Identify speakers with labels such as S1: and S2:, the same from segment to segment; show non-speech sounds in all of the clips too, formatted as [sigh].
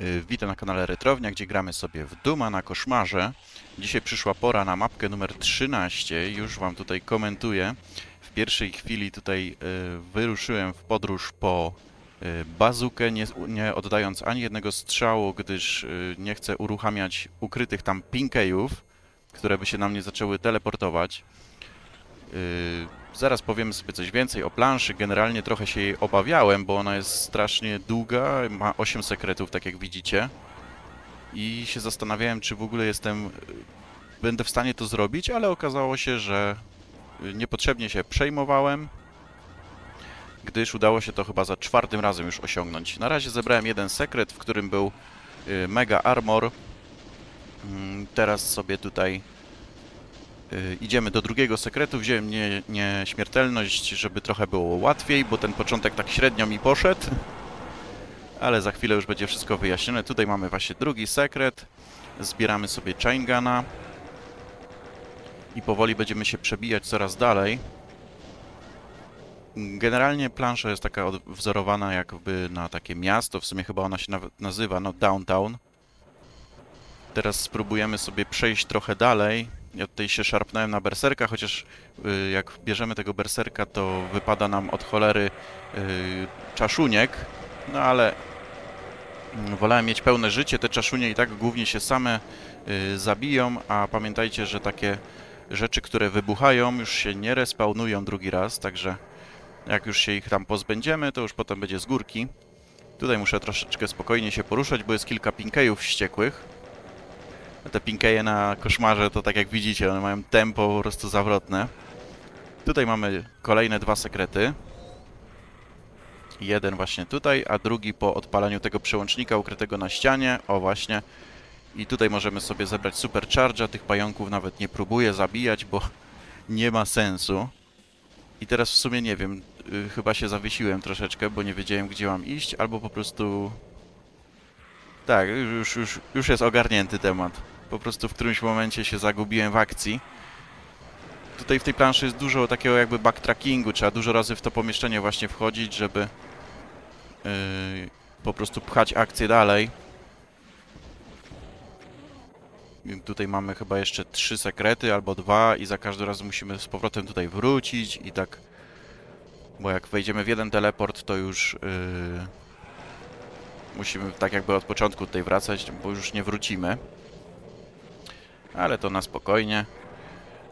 S1: Y, Witam na kanale Retrownia, gdzie gramy sobie w Duma na koszmarze. Dzisiaj przyszła pora na mapkę numer 13. Już Wam tutaj komentuję. W pierwszej chwili tutaj y, wyruszyłem w podróż po y, bazukę, nie, nie oddając ani jednego strzału, gdyż nie chcę uruchamiać ukrytych tam pinkejów, które by się na mnie zaczęły teleportować. Zaraz powiemy sobie coś więcej o planszy. Generalnie trochę się jej obawiałem, bo ona jest strasznie długa, ma 8 sekretów, tak jak widzicie. I się zastanawiałem, czy w ogóle jestem... y, Będę w stanie to zrobić, ale okazało się, że y, niepotrzebnie się przejmowałem, gdyż udało się to chyba za czwartym razem już osiągnąć. Na razie zebrałem jeden sekret, w którym był y, Mega Armor. Mm, Teraz sobie tutaj Idziemy do drugiego sekretu, wziąłem nie, nieśmiertelność, żeby trochę było łatwiej, bo ten początek tak średnio mi poszedł. [laughs] Ale za chwilę już będzie wszystko wyjaśnione. Tutaj mamy właśnie drugi sekret. Zbieramy sobie Chaingana. I powoli będziemy się przebijać coraz dalej. Generalnie plansza jest taka wzorowana jakby na takie miasto, w sumie chyba ona się nawet nazywa, no Downtown. Teraz spróbujemy sobie przejść trochę dalej. Ja tutaj się szarpnąłem na berserka, chociaż y, jak bierzemy tego berserka, to wypada nam od cholery y, czaszuniek. No ale mm, wolałem mieć pełne życie. Te czaszunie i tak głównie się same y, zabiją, a pamiętajcie, że takie rzeczy, które wybuchają, już się nie respawnują drugi raz, także jak już się ich tam pozbędziemy, to już potem będzie z górki. Tutaj muszę troszeczkę spokojnie się poruszać, bo jest kilka pinkejów wściekłych. Te pinkeje na koszmarze to tak jak widzicie, one mają tempo po prostu zawrotne. Tutaj mamy kolejne dwa sekrety. Jeden właśnie tutaj, a drugi po odpaleniu tego przełącznika ukrytego na ścianie. O właśnie. I tutaj możemy sobie zebrać supercharge'a. Tych pająków nawet nie próbuję zabijać, bo [laughs] nie ma sensu. I teraz w sumie nie wiem, y, chyba się zawiesiłem troszeczkę, bo nie wiedziałem gdzie mam iść, albo po prostu... Tak, już, już, już jest ogarnięty temat. Po prostu w którymś momencie się zagubiłem w akcji. Tutaj w tej planszy jest dużo takiego jakby backtrackingu, trzeba dużo razy w to pomieszczenie właśnie wchodzić, żeby yy, po prostu pchać akcję dalej. I Tutaj mamy chyba jeszcze trzy sekrety albo dwa i za każdym razem musimy z powrotem tutaj wrócić i tak... Bo jak wejdziemy w jeden teleport, to już yy, musimy tak jakby od początku tutaj wracać, bo już nie wrócimy. Ale to na spokojnie.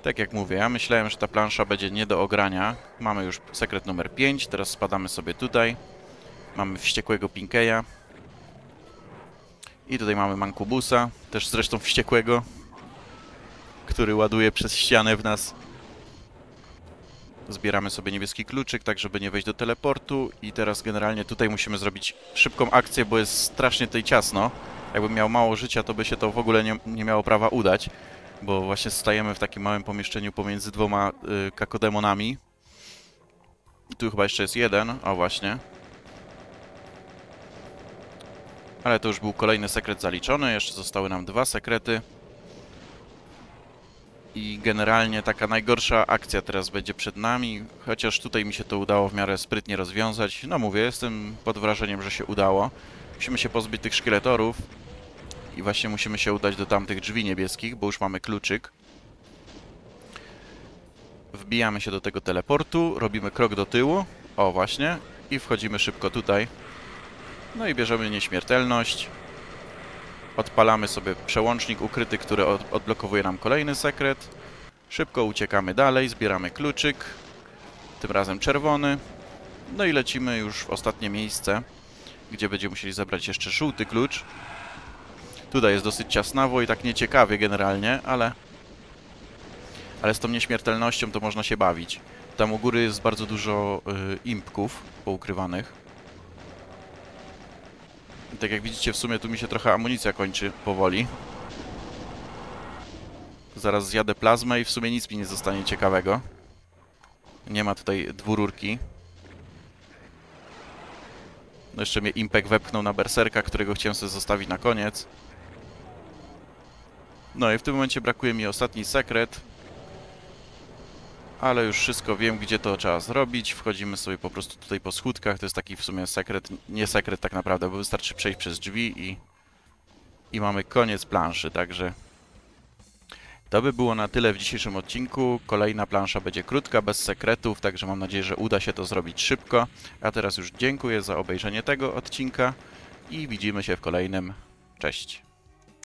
S1: Tak jak mówię, ja myślałem, że ta plansza będzie nie do ogrania. Mamy już sekret numer 5, teraz spadamy sobie tutaj. Mamy wściekłego Pinkeya. I tutaj mamy Mankubusa, też zresztą wściekłego, który ładuje przez ścianę w nas. Zbieramy sobie niebieski kluczyk, tak żeby nie wejść do teleportu. I teraz generalnie tutaj musimy zrobić szybką akcję, bo jest strasznie tutaj ciasno. Jakbym miał mało życia, to by się to w ogóle nie, nie miało prawa udać. Bo właśnie stajemy w takim małym pomieszczeniu pomiędzy dwoma y, kakodemonami. Tu chyba jeszcze jest jeden, o właśnie. Ale to już był kolejny sekret zaliczony, jeszcze zostały nam dwa sekrety. I generalnie taka najgorsza akcja teraz będzie przed nami, chociaż tutaj mi się to udało w miarę sprytnie rozwiązać. No mówię, jestem pod wrażeniem, że się udało. Musimy się pozbyć tych szkieletorów i właśnie musimy się udać do tamtych drzwi niebieskich, bo już mamy kluczyk. Wbijamy się do tego teleportu, robimy krok do tyłu, o właśnie, i wchodzimy szybko tutaj. No i bierzemy nieśmiertelność. Odpalamy sobie przełącznik ukryty, który od odblokowuje nam kolejny sekret. Szybko uciekamy dalej, zbieramy kluczyk, tym razem czerwony. No i lecimy już w ostatnie miejsce, gdzie będziemy musieli zebrać jeszcze żółty klucz. Tutaj jest dosyć ciasnawo i tak nieciekawie generalnie, ale... Ale z tą nieśmiertelnością to można się bawić. Tam u góry jest bardzo dużo y, impków poukrywanych. I tak jak widzicie, w sumie tu mi się trochę amunicja kończy powoli. Zaraz zjadę plazmę i w sumie nic mi nie zostanie ciekawego. Nie ma tutaj dwururki. No jeszcze mnie Impek wepchnął na berserka, którego chciałem sobie zostawić na koniec. No i w tym momencie brakuje mi ostatni sekret. Ale już wszystko wiem, gdzie to trzeba zrobić. Wchodzimy sobie po prostu tutaj po schódkach. To jest taki w sumie sekret, nie sekret tak naprawdę, bo wystarczy przejść przez drzwi i i mamy koniec planszy, także to by było na tyle w dzisiejszym odcinku. Kolejna plansza będzie krótka, bez sekretów, także mam nadzieję, że uda się to zrobić szybko. A teraz już dziękuję za obejrzenie tego odcinka i widzimy się w kolejnym. Cześć.